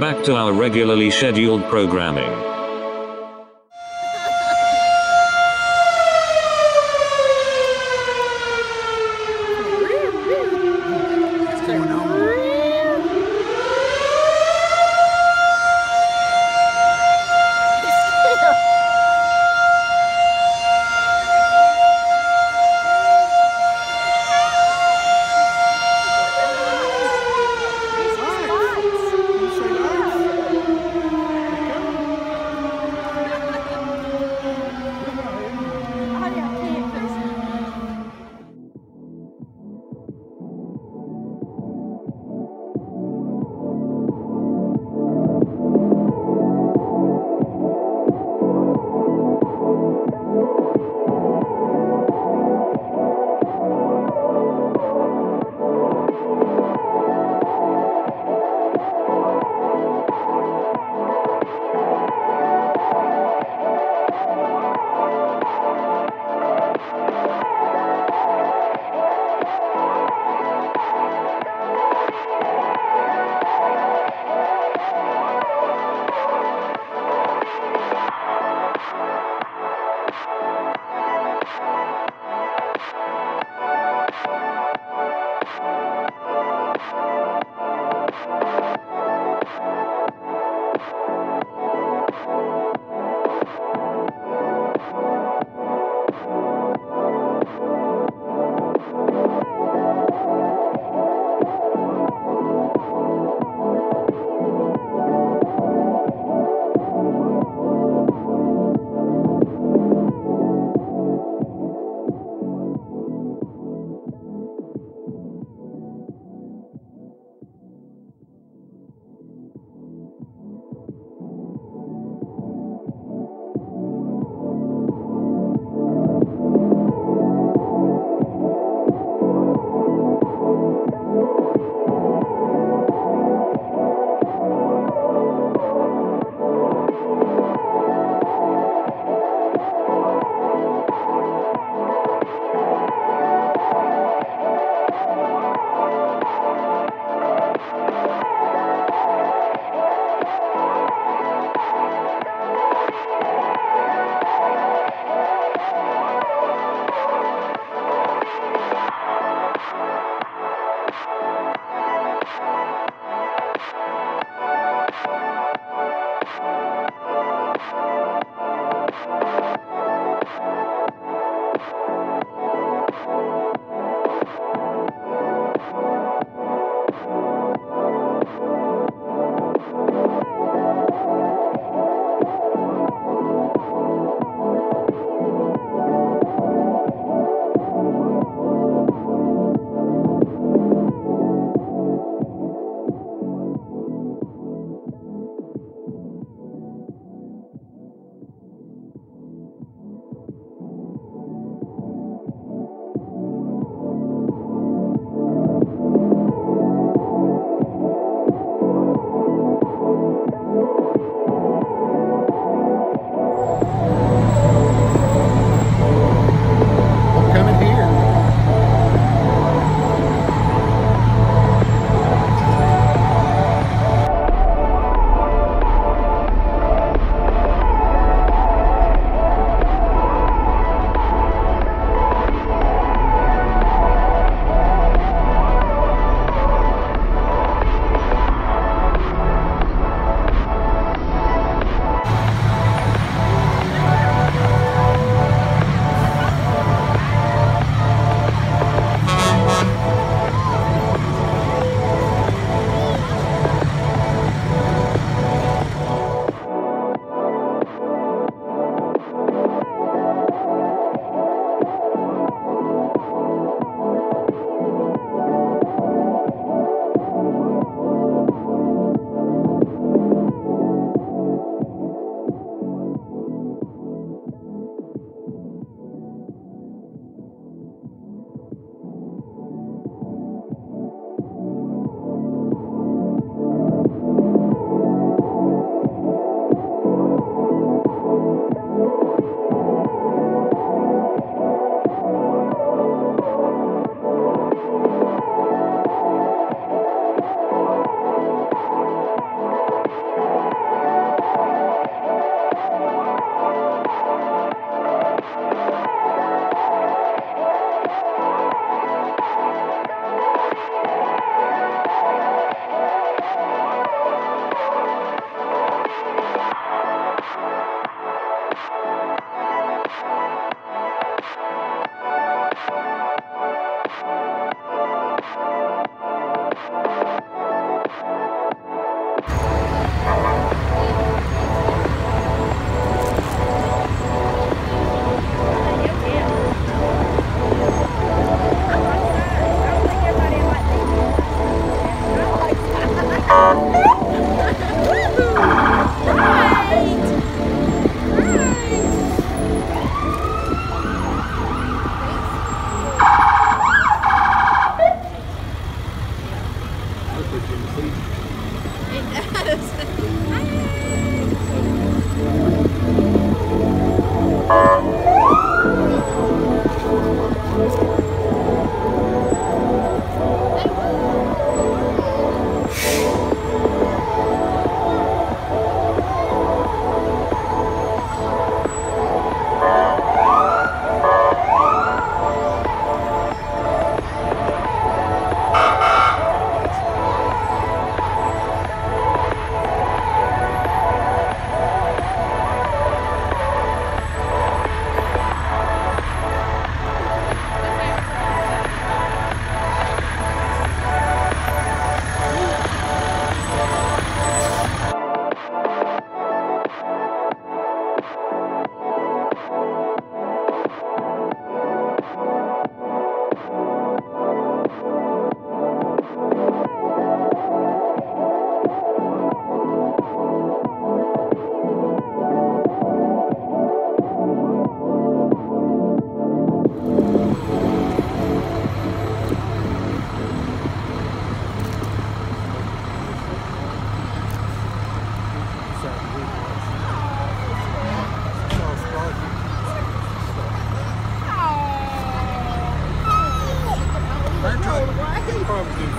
Back to our regularly scheduled programming. abi diyorsun.